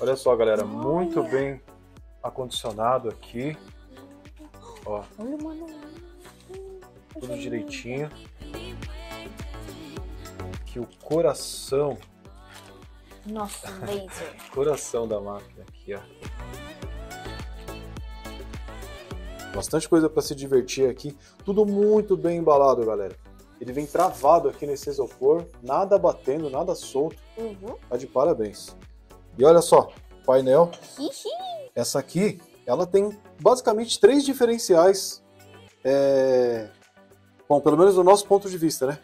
Olha só, galera, muito bem acondicionado aqui. Ó, tudo direitinho. Aqui o coração, Nossa, um laser. coração da máquina aqui, ó. Bastante coisa para se divertir aqui. Tudo muito bem embalado, galera. Ele vem travado aqui nesse isopor, nada batendo, nada solto. Uhum. Tá de parabéns. E olha só, painel. Essa aqui, ela tem basicamente três diferenciais. é, Bom, pelo menos do nosso ponto de vista, né?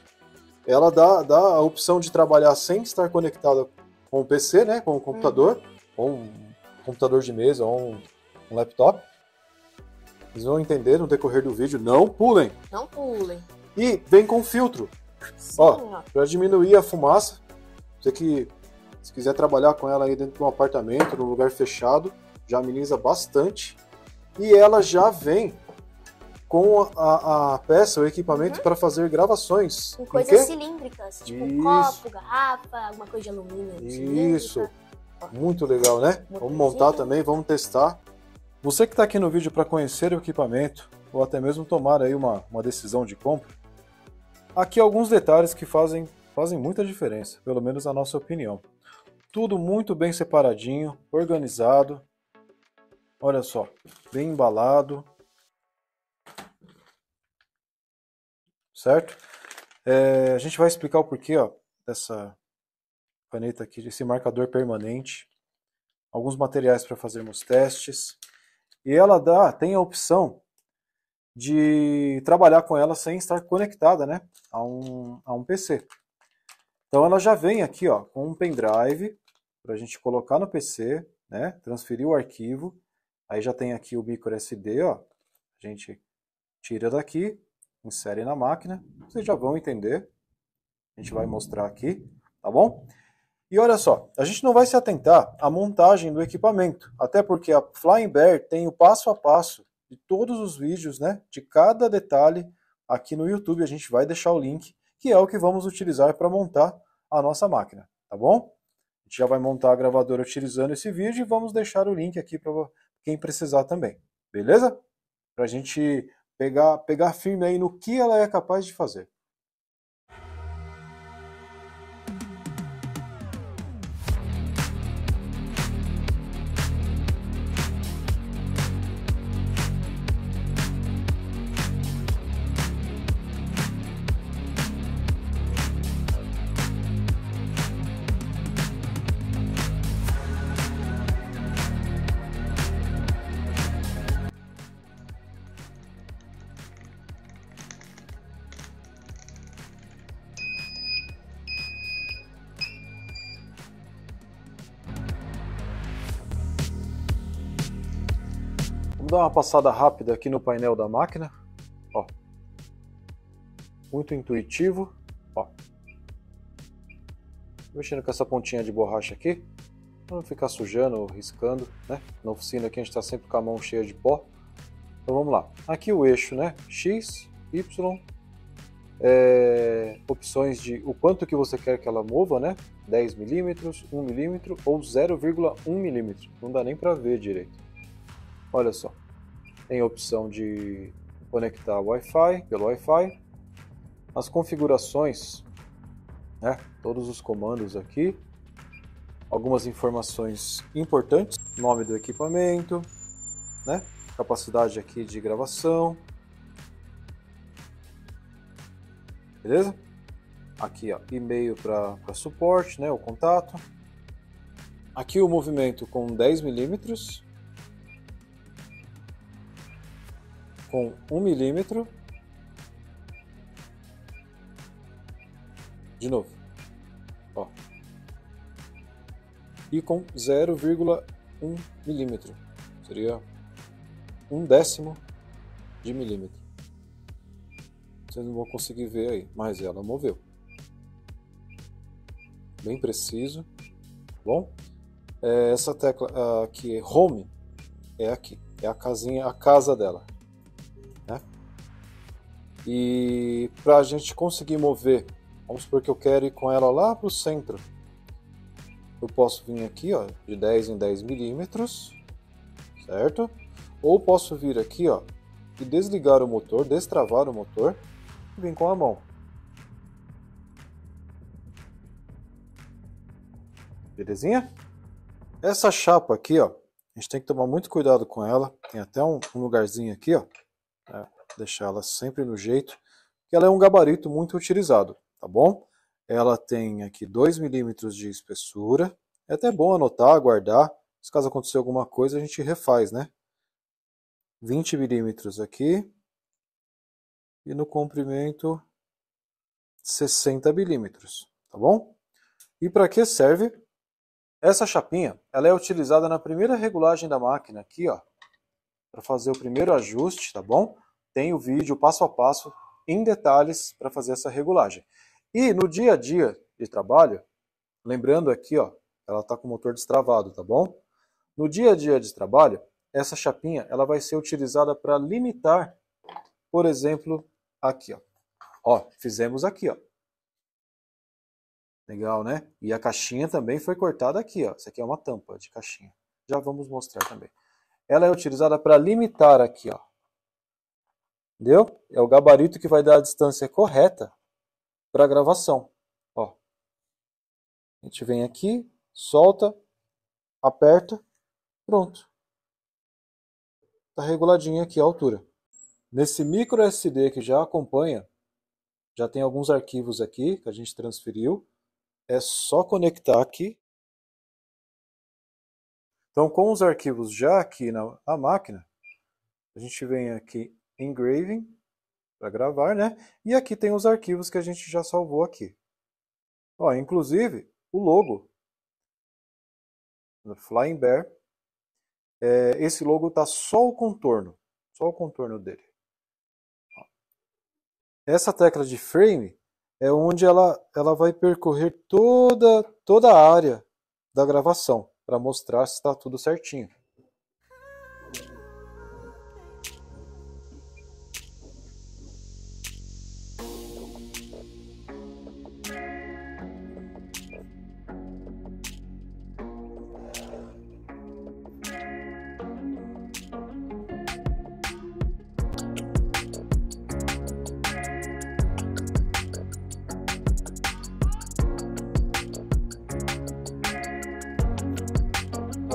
Ela dá, dá a opção de trabalhar sem estar conectada com o PC, né? Com o computador, ou um computador de mesa, ou um, um laptop. Vocês vão entender no decorrer do vídeo. Não pulem! Não pulem. E vem com filtro. Sim, Ó. para diminuir a fumaça. Você que se quiser trabalhar com ela aí dentro de um apartamento, num lugar fechado, já ameniza bastante. E ela já vem com a, a peça, o equipamento para fazer gravações. Com coisas cilíndricas. Tipo Isso. copo, garrafa, alguma coisa de alumínio. Isso. cilíndrica. Muito legal, né? Vamos montar também, vamos testar. Você que está aqui no vídeo para conhecer o equipamento, ou até mesmo tomar aí uma, uma decisão de compra, aqui alguns detalhes que fazem, fazem muita diferença, pelo menos na nossa opinião. Tudo muito bem separadinho, organizado. Olha só, bem embalado. Certo? É, a gente vai explicar o porquê ó, dessa, caneta aqui, esse marcador permanente, alguns materiais para fazermos testes. E ela dá, tem a opção de trabalhar com ela sem estar conectada, né, a um, a um PC. Então ela já vem aqui, ó, com um pendrive para a gente colocar no PC, né, transferir o arquivo. Aí já tem aqui o micro SD, ó, a gente tira daqui, insere na máquina. Vocês já vão entender. A gente vai mostrar aqui, tá bom? E olha só, a gente não vai se atentar à montagem do equipamento, até porque a Flying Bear tem o passo a passo de todos os vídeos, né, de cada detalhe aqui no YouTube. A gente vai deixar o link, que é o que vamos utilizar para montar a nossa máquina, tá bom? A gente já vai montar a gravadora utilizando esse vídeo e vamos deixar o link aqui para quem precisar também, beleza? Para a gente pegar, pegar firme aí no que ela é capaz de fazer. Dar uma passada rápida aqui no painel da máquina. Ó. Muito intuitivo. Ó. Mexendo com essa pontinha de borracha aqui. Pra não ficar sujando ou riscando, né? Na oficina aqui a gente está sempre com a mão cheia de pó. Então vamos lá. Aqui o eixo, né? X, Y. É, opções de o quanto que você quer que ela mova, né? 10 milímetros, 1 milímetro ou 0,1 milímetro. Não dá nem para ver direito. Olha só, tem a opção de conectar Wi-Fi pelo Wi-Fi, as configurações, né? Todos os comandos aqui, algumas informações importantes, nome do equipamento, né? Capacidade aqui de gravação, beleza? Aqui, ó, e-mail para suporte, né? O contato. Aqui o movimento com 10 milímetros com 1 milímetro. De novo. Ó. E com 0,1 milímetro. Seria um décimo de milímetro. Vocês não vão conseguir ver aí, mas ela moveu. Bem preciso. Bom, é, essa tecla aqui, Home, é aqui. É a casinha, a casa dela. E para a gente conseguir mover, vamos supor que eu quero ir com ela lá para o centro eu posso vir aqui, ó, de 10 em 10 milímetros, certo? Ou posso vir aqui, ó, e desligar o motor, destravar o motor e vir com a mão. Belezinha? Essa chapa aqui, ó, a gente tem que tomar muito cuidado com ela. Tem até um, um lugarzinho aqui, ó, né? Deixar ela sempre no jeito. Que ela é um gabarito muito utilizado, tá bom? Ela tem aqui 2 milímetros de espessura. É até bom anotar, guardar. Se caso acontecer alguma coisa, a gente refaz, né? 20 milímetros aqui. E no comprimento, 60 milímetros, tá bom? E para que serve? Essa chapinha, ela é utilizada na primeira regulagem da máquina aqui, ó, para fazer o primeiro ajuste, tá bom? Tem o vídeo passo a passo em detalhes para fazer essa regulagem. E no dia a dia de trabalho, lembrando aqui, ó, ela está com o motor destravado, tá bom? No dia a dia de trabalho, essa chapinha ela vai ser utilizada para limitar, por exemplo, aqui, ó. Ó, fizemos aqui, ó. Legal, né? E a caixinha também foi cortada aqui, ó. Isso aqui é uma tampa de caixinha. Já vamos mostrar também. Ela é utilizada para limitar aqui, ó. Entendeu? É o gabarito que vai dar a distância correta para a gravação. Ó. A gente vem aqui, solta, aperta, pronto. Está reguladinho aqui a altura. Nesse micro SD que já acompanha, já tem alguns arquivos aqui que a gente transferiu. É só conectar aqui. Então, com os arquivos já aqui na, na máquina, a gente vem aqui Engraving para gravar, né? E aqui tem os arquivos que a gente já salvou aqui. Ó, inclusive o logo Flying Bear. É, esse logo tá só o contorno, só o contorno dele. Essa tecla de frame é onde ela, ela vai percorrer toda, toda a área da gravação para mostrar se está tudo certinho.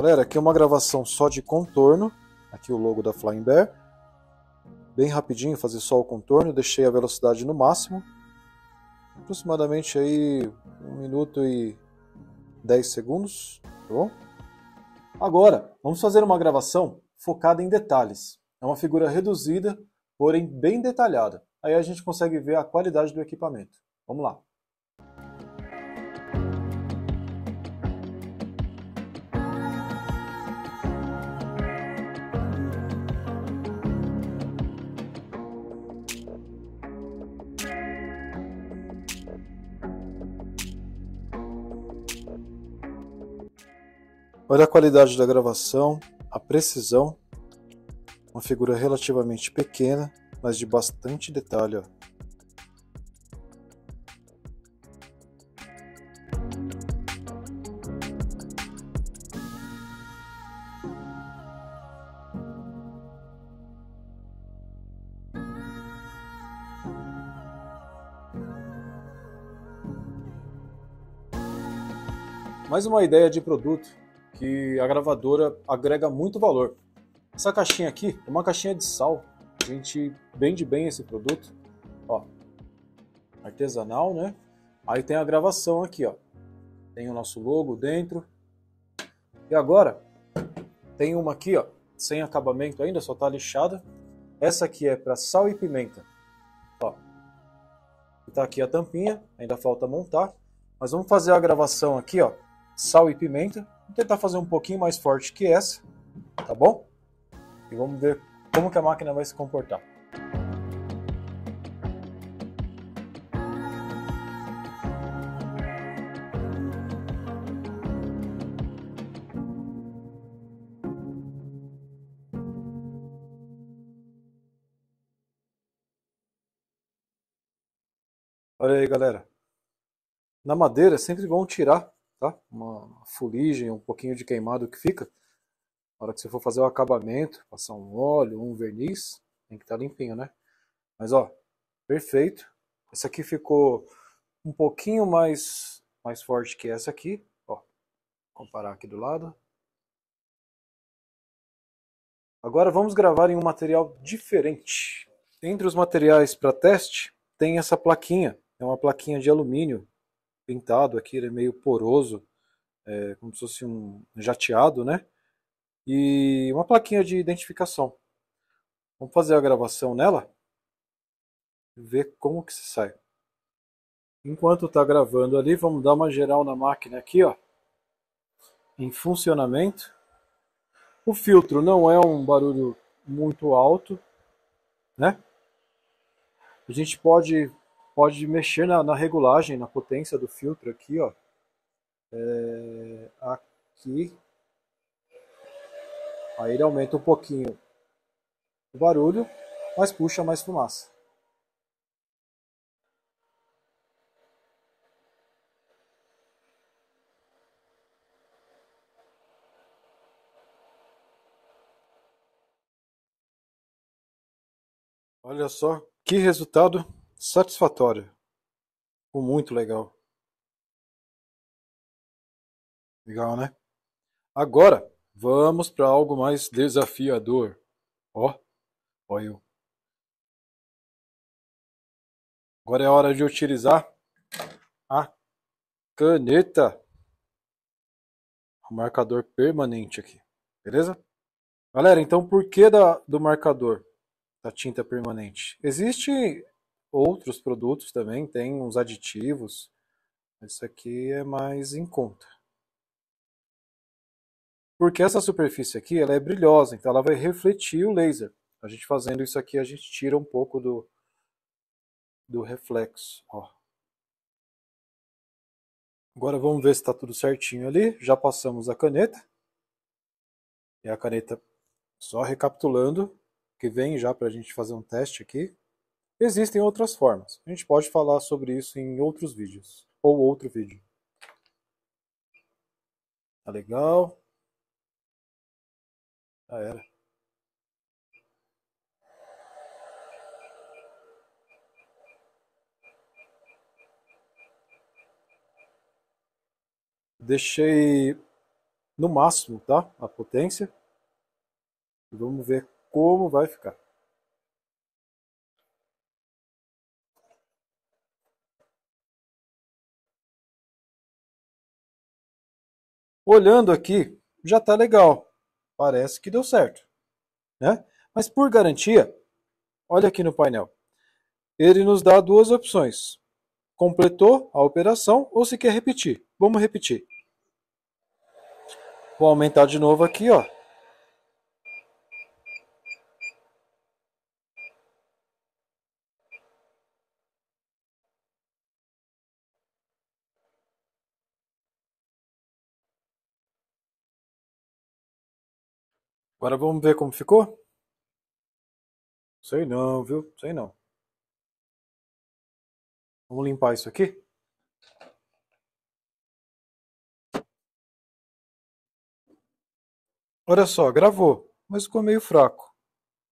Galera, aqui é uma gravação só de contorno. Aqui o logo da Flying Bear. Bem rapidinho, fazer só o contorno. Deixei a velocidade no máximo. Aproximadamente aí 1 minuto e 10 segundos. Tá bom? Agora, vamos fazer uma gravação focada em detalhes. É uma figura reduzida, porém bem detalhada. Aí a gente consegue ver a qualidade do equipamento. Vamos lá. Olha a qualidade da gravação, a precisão. Uma figura relativamente pequena, mas de bastante detalhe. Ó. Mais uma ideia de produto que a gravadora agrega muito valor. Essa caixinha aqui é uma caixinha de sal. A gente vende bem esse produto. Ó, artesanal, né? Aí tem a gravação aqui, ó. Tem o nosso logo dentro. E agora tem uma aqui, ó, sem acabamento ainda, só tá lixada. Essa aqui é para sal e pimenta. Ó. Tá aqui a tampinha, ainda falta montar. Mas vamos fazer a gravação aqui, ó. Sal e pimenta Vou tentar fazer um pouquinho mais forte que essa, tá bom? E vamos ver como que a máquina vai se comportar. Olha aí, galera. Na madeira sempre bom tirar tá? Uma fuligem, um pouquinho de queimado que fica. Na hora que você for fazer o acabamento, passar um óleo, um verniz, tem que estar limpinho, né? Mas ó, perfeito. Essa aqui ficou um pouquinho mais, mais forte que essa aqui. Ó, comparar aqui do lado. Agora vamos gravar em um material diferente. Entre os materiais para teste, tem essa plaquinha. É uma plaquinha de alumínio pintado aqui, ele é meio poroso, é, como se fosse um jateado, né? E uma plaquinha de identificação. Vamos fazer a gravação nela e ver como que se sai. Enquanto está gravando ali, vamos dar uma geral na máquina aqui, ó, em funcionamento. O filtro não é um barulho muito alto, né? A gente pode, pode mexer na, na regulagem, na potência do filtro aqui, ó. É, aqui. Aí ele aumenta um pouquinho o barulho, mas puxa mais fumaça. Olha só que resultado satisfatório. Ficou muito legal. Legal, né? Agora, vamos para algo mais desafiador. Ó, ó eu. Agora é hora de utilizar a caneta. O marcador permanente aqui. Beleza? Galera, então por que da, do marcador? da tinta permanente. Existem outros produtos também, tem uns aditivos, isso aqui é mais em conta. Porque essa superfície aqui ela é brilhosa, então ela vai refletir o laser. A gente fazendo isso aqui, a gente tira um pouco do, do reflexo. Ó. Agora vamos ver se está tudo certinho ali. Já passamos a caneta. E a caneta, só recapitulando, que vem já para a gente fazer um teste aqui. Existem outras formas. A gente pode falar sobre isso em outros vídeos. Ou outro vídeo. Tá legal. Já era. Deixei no máximo, tá? A potência. Vamos ver como vai ficar. Olhando aqui, já está legal. Parece que deu certo. Né? Mas por garantia, olha aqui no painel. Ele nos dá duas opções. Completou a operação ou se quer repetir. Vamos repetir. Vou aumentar de novo aqui, ó. Agora vamos ver como ficou? Sei não, viu? Sei não. Vamos limpar isso aqui? Olha só, gravou, mas ficou meio fraco.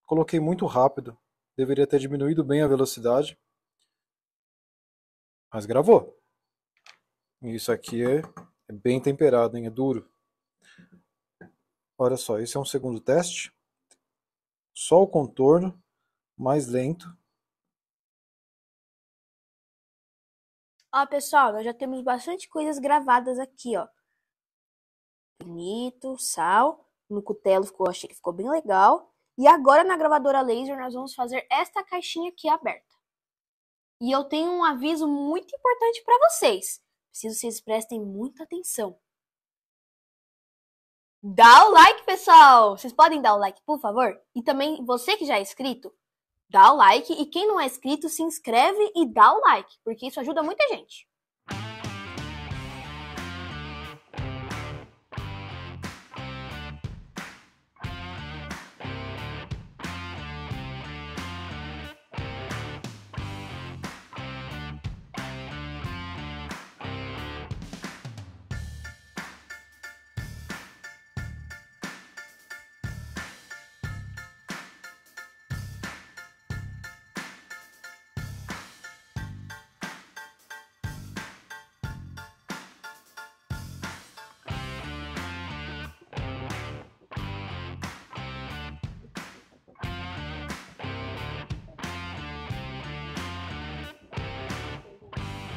Coloquei muito rápido. Deveria ter diminuído bem a velocidade. Mas gravou. Isso aqui é, é bem temperado, hein? É duro. Olha só, esse é um segundo teste. Só o contorno, mais lento. Ó, pessoal, nós já temos bastante coisas gravadas aqui, ó. Bonito, sal. No cutelo ficou, achei que ficou bem legal. E agora na gravadora laser nós vamos fazer esta caixinha aqui aberta. E eu tenho um aviso muito importante para vocês. Preciso que vocês prestem muita atenção. Dá o like, pessoal! Vocês podem dar o like, por favor? E também, você que já é inscrito, dá o like. E quem não é inscrito, se inscreve e dá o like, porque isso ajuda muita gente.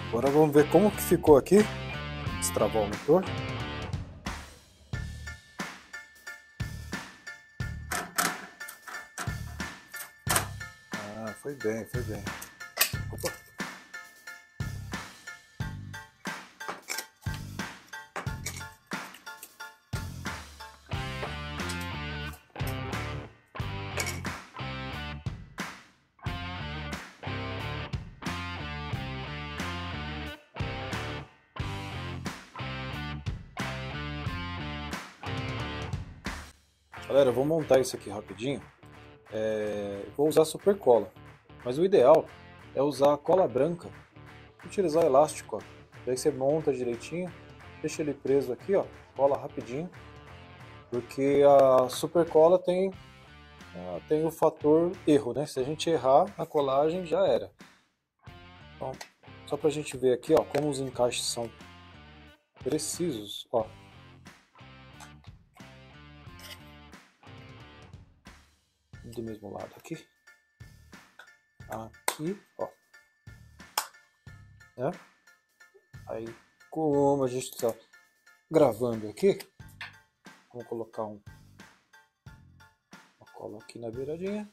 Agora vamos ver como que ficou aqui. Destravar o motor. Ah, foi bem, foi bem. Galera, eu vou montar isso aqui rapidinho. É, vou usar super cola, mas o ideal é usar cola branca, utilizar elástico. Ó. Daí você monta direitinho, deixa ele preso aqui, ó, cola rapidinho, porque a super cola tem tem o fator erro, né? Se a gente errar a colagem já era. Então, só para a gente ver aqui, ó, como os encaixes são precisos, ó. Do mesmo lado aqui. Aqui, ó. É? Aí, como a gente está gravando aqui, vamos colocar um, uma cola aqui na beiradinha.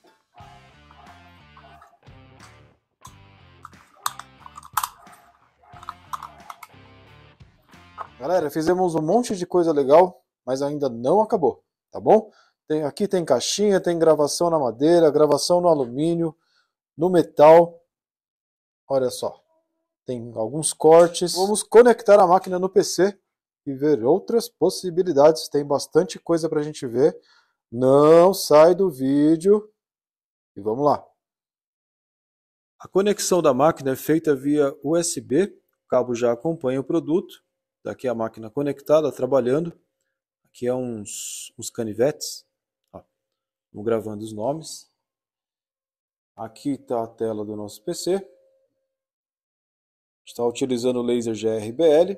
Galera, fizemos um monte de coisa legal, mas ainda não acabou, tá bom? Tem, aqui tem caixinha, tem gravação na madeira, gravação no alumínio, no metal. Olha só, tem alguns cortes. Vamos conectar a máquina no PC e ver outras possibilidades. Tem bastante coisa para a gente ver. Não sai do vídeo e vamos lá. A conexão da máquina é feita via USB. O cabo já acompanha o produto. Daqui a máquina conectada, trabalhando. Aqui é uns, uns canivetes. Vamos gravando os nomes. Aqui está a tela do nosso PC. Está utilizando o laser GRBL.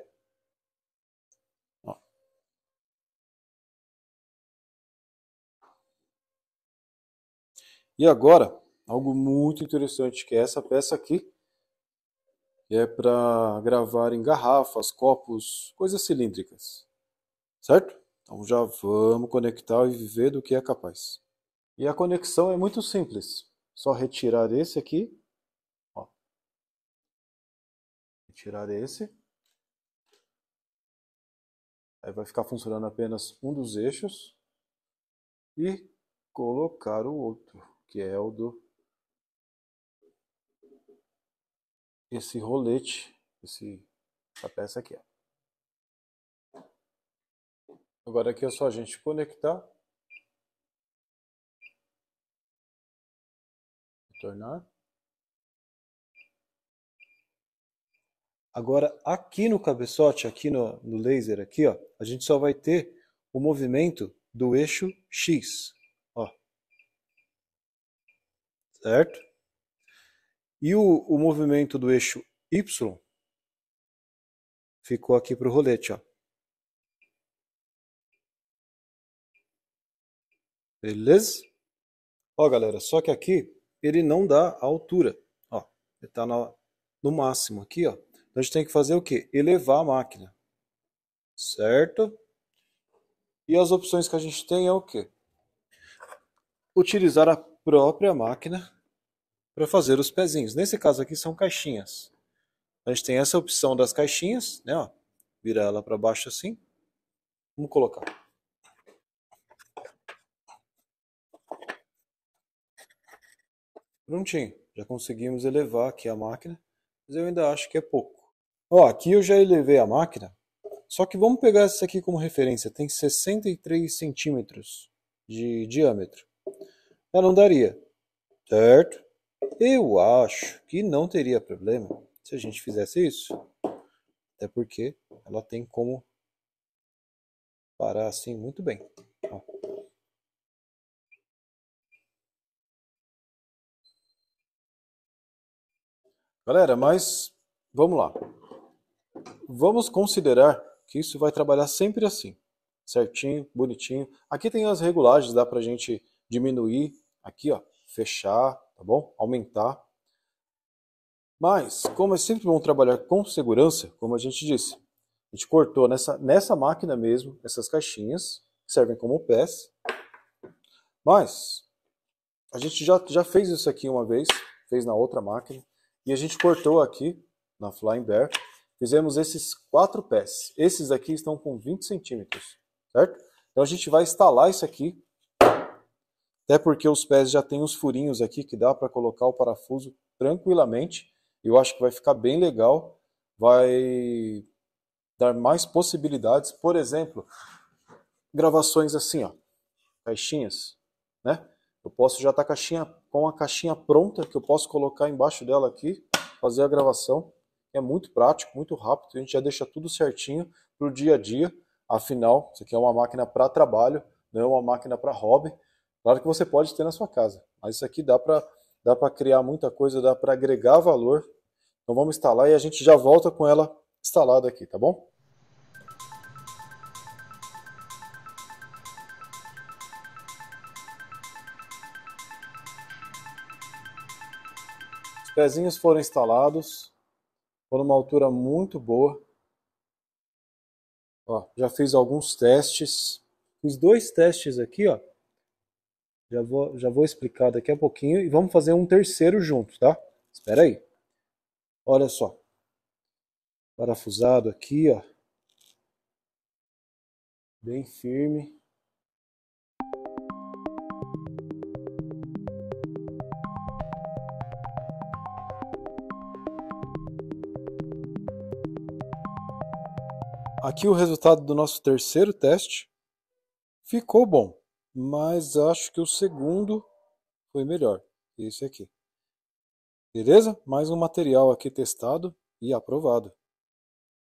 E agora, algo muito interessante, que é essa peça aqui, que é para gravar em garrafas, copos, coisas cilíndricas. Certo? Então já vamos conectar e ver do que é capaz. E a conexão é muito simples. Só retirar esse aqui. Ó. Retirar esse. Aí vai ficar funcionando apenas um dos eixos. E colocar o outro, que é o do esse rolete, esse, essa peça aqui. Ó. Agora aqui é só a gente conectar Tornar. Agora, aqui no cabeçote, aqui no, no laser, aqui, ó, a gente só vai ter o movimento do eixo X. Ó. Certo? E o, o movimento do eixo Y ficou aqui para o rolete. Ó. Beleza? Ó, galera, só que aqui ele não dá a altura. Ó, ele está no máximo aqui. Ó. Então a gente tem que fazer o quê? Elevar a máquina. Certo? E as opções que a gente tem é o quê? Utilizar a própria máquina para fazer os pezinhos. Nesse caso aqui são caixinhas. A gente tem essa opção das caixinhas, né? Ó, vira ela para baixo assim. Vamos colocar. Prontinho, já conseguimos elevar aqui a máquina, mas eu ainda acho que é pouco. Ó, aqui eu já elevei a máquina, só que vamos pegar essa aqui como referência, tem 63 centímetros de diâmetro. Ela não daria, certo? Eu acho que não teria problema se a gente fizesse isso. Até porque ela tem como parar assim muito bem. Galera, mas vamos lá. Vamos considerar que isso vai trabalhar sempre assim, certinho, bonitinho. Aqui tem as regulagens, dá pra gente diminuir, aqui ó, fechar, tá bom? Aumentar. Mas, como é sempre bom trabalhar com segurança, como a gente disse, a gente cortou nessa, nessa máquina mesmo essas caixinhas, que servem como pés. Mas, a gente já, já fez isso aqui uma vez, fez na outra máquina, e a gente cortou aqui, na Flying Bear, fizemos esses quatro pés. Esses aqui estão com 20 centímetros, certo? Então a gente vai instalar isso aqui, até porque os pés já tem os furinhos aqui que dá para colocar o parafuso tranquilamente. Eu acho que vai ficar bem legal, vai dar mais possibilidades. Por exemplo, gravações assim, ó, caixinhas, né? Eu posso já estar tá caixinha, com a caixinha pronta que eu posso colocar embaixo dela aqui, fazer a gravação. É muito prático, muito rápido, a gente já deixa tudo certinho para o dia a dia. Afinal, isso aqui é uma máquina para trabalho, não é uma máquina para hobby. Claro que você pode ter na sua casa, mas isso aqui dá para dá para criar muita coisa, dá para agregar valor. Então vamos instalar e a gente já volta com ela instalada aqui, tá bom? Pezinhos foram instalados, foram numa altura muito boa. Ó, já fiz alguns testes, fiz dois testes aqui, ó. Já vou, já vou explicar daqui a pouquinho e vamos fazer um terceiro junto, tá? Espera aí. Olha só. Parafusado aqui, ó. Bem firme. Aqui o resultado do nosso terceiro teste. Ficou bom mas acho que o segundo foi melhor. Esse aqui. Beleza? Mais um material aqui testado e aprovado.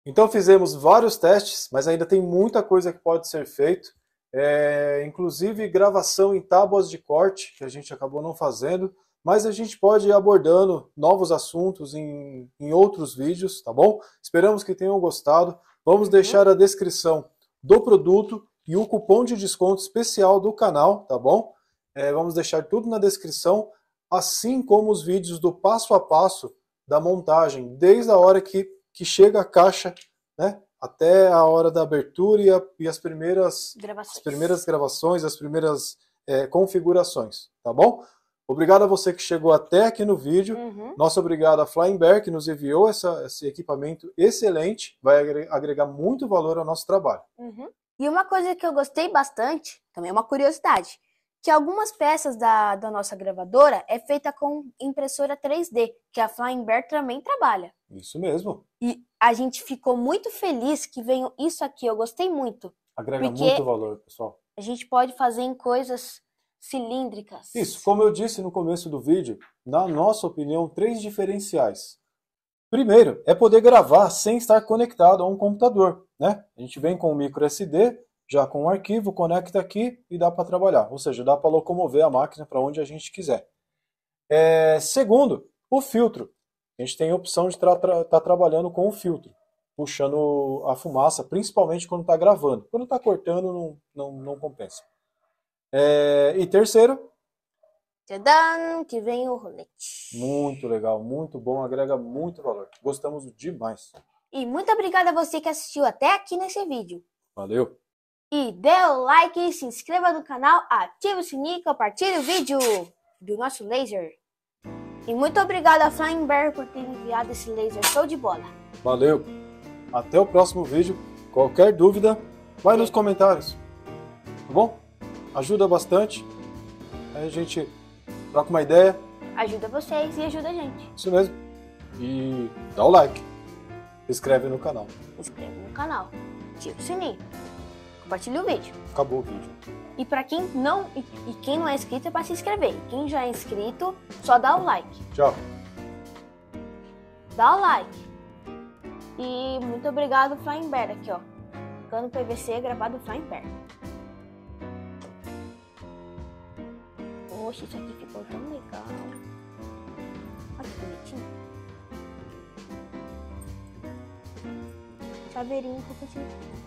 Então fizemos vários testes, mas ainda tem muita coisa que pode ser feito. É, inclusive gravação em tábuas de corte, que a gente acabou não fazendo, mas a gente pode ir abordando novos assuntos em, em outros vídeos, tá bom? Esperamos que tenham gostado. Vamos deixar a descrição do produto e o cupom de desconto especial do canal, tá bom? É, vamos deixar tudo na descrição, assim como os vídeos do passo a passo da montagem, desde a hora que, que chega a caixa, né? Até a hora da abertura e, a, e as, primeiras, gravações. as primeiras gravações, as primeiras é, configurações, tá bom? Obrigado a você que chegou até aqui no vídeo. Uhum. Nosso obrigado a Flying Bear, que nos enviou essa, esse equipamento excelente. Vai agregar muito valor ao nosso trabalho. Uhum. E uma coisa que eu gostei bastante, também é uma curiosidade, que algumas peças da, da nossa gravadora é feita com impressora 3D, que a Flying Bear também trabalha. Isso mesmo. E a gente ficou muito feliz que veio isso aqui, eu gostei muito. Agrega muito valor, pessoal. A gente pode fazer em coisas cilíndricas. Isso, como eu disse no começo do vídeo, na nossa opinião, três diferenciais. Primeiro, é poder gravar sem estar conectado a um computador. Né? A gente vem com o micro SD, já com o arquivo, conecta aqui e dá para trabalhar. Ou seja, dá para locomover a máquina para onde a gente quiser. É, segundo, o filtro. A gente tem a opção de estar tra tá trabalhando com o filtro, puxando a fumaça, principalmente quando está gravando. Quando está cortando, não, não, não compensa. É, e terceiro, Tchadan, que vem o rolete. Muito legal, muito bom, agrega muito valor. Gostamos demais. E muito obrigada a você que assistiu até aqui nesse vídeo. Valeu. E dê o like, se inscreva no canal, ative o sininho, compartilhe o vídeo do nosso laser. E muito obrigado a Flying Bear por ter enviado esse laser show de bola. Valeu. Até o próximo vídeo. Qualquer dúvida, vai nos comentários. Tá bom? Ajuda bastante. Aí a gente troca uma ideia. Ajuda vocês e ajuda a gente. Isso mesmo. E dá o like. Se inscreve no canal. Se inscreve no canal. Ativa o sininho. Compartilha o vídeo. Acabou o vídeo. E para quem não e, e, quem não é inscrito é para se inscrever. Quem já é inscrito, só dá o like. Tchau. Dá o like. E muito obrigado Flying Bear aqui, ó. Cano PVC gravado Flying Bear. Poxa, isso aqui ficou tão legal. Olha que bonitinho. Chaveirinho que eu consegui.